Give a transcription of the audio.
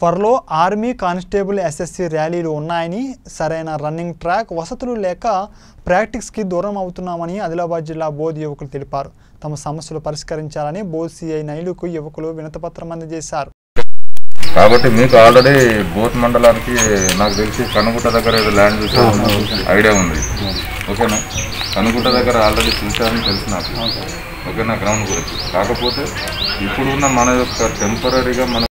త్వరలో army constable SSC ర్యాలీలు ఉన్నాయని సరైన రన్నింగ్ ట్రాక్ వసతులు లేక ప్రాక్టీస్కి దూరం అవుతున్నామని ఆదిలాబాద్ జిల్లా బోధ్ యువకులు తెలిపారు. తమ సమస్యలు పరిష్కరించాలని బోధ్ సిఐ నైలుకు యువకులు వినతపత్రం అందజేశారు. కాబట్టి మీకు ఆల్రెడీ బోత్ మండలానికి నాకు తెలిసి కనుగుట దగ్గర ఏదో ల్యాండ్ చూసాను. ఐడియా ఉంది. ఓకేనా? కనుగుట దగ్గర ఆల్రెడీ చూసారని తెలిసి నాకు. ఓకేనా? గ్రౌండ్ గురించి. కాకపోతే ఇప్పుడున్న మన యొక్క టెంపరీగా మన